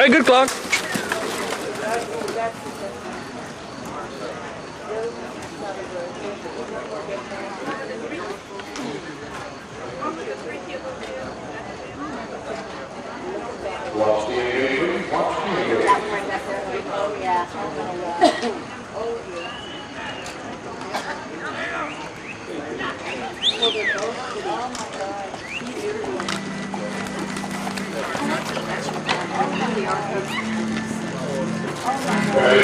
Hey, good clock. Oh, yeah. Ready to dance,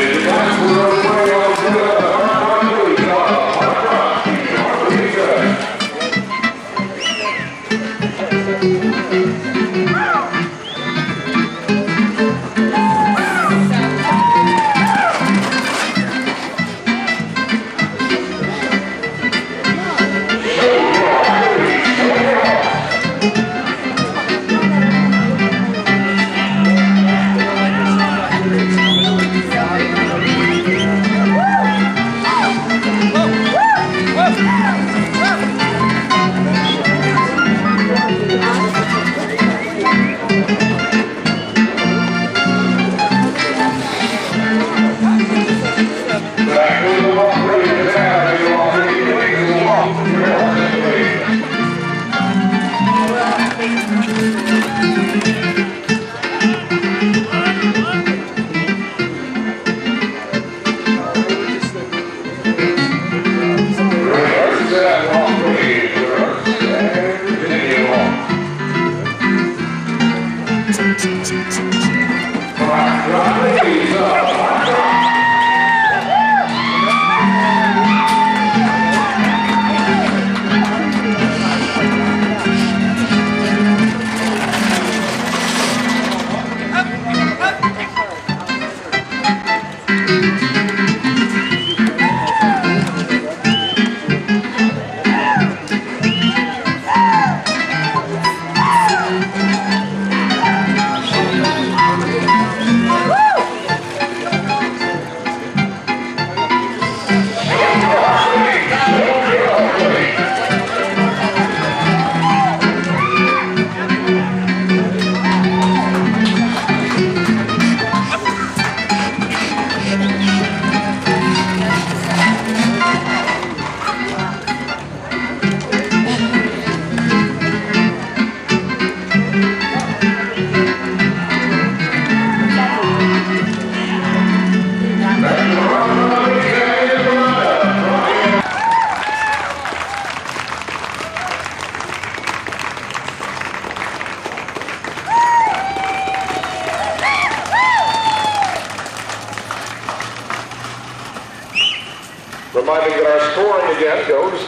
Reminding that our scoring again goes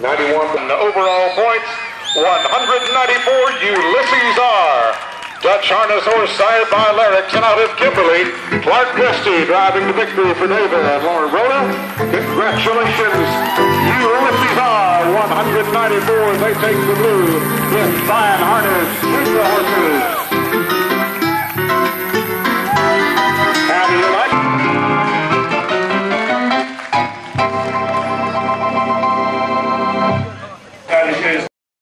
91. And the overall points, 194 Ulysses R. Dutch harness horse sired by Larix and out of Kimberly. Clark Christie driving to victory for David and Laura Roda. Congratulations, Ulysses R. 194. They take the blue. This fine harness.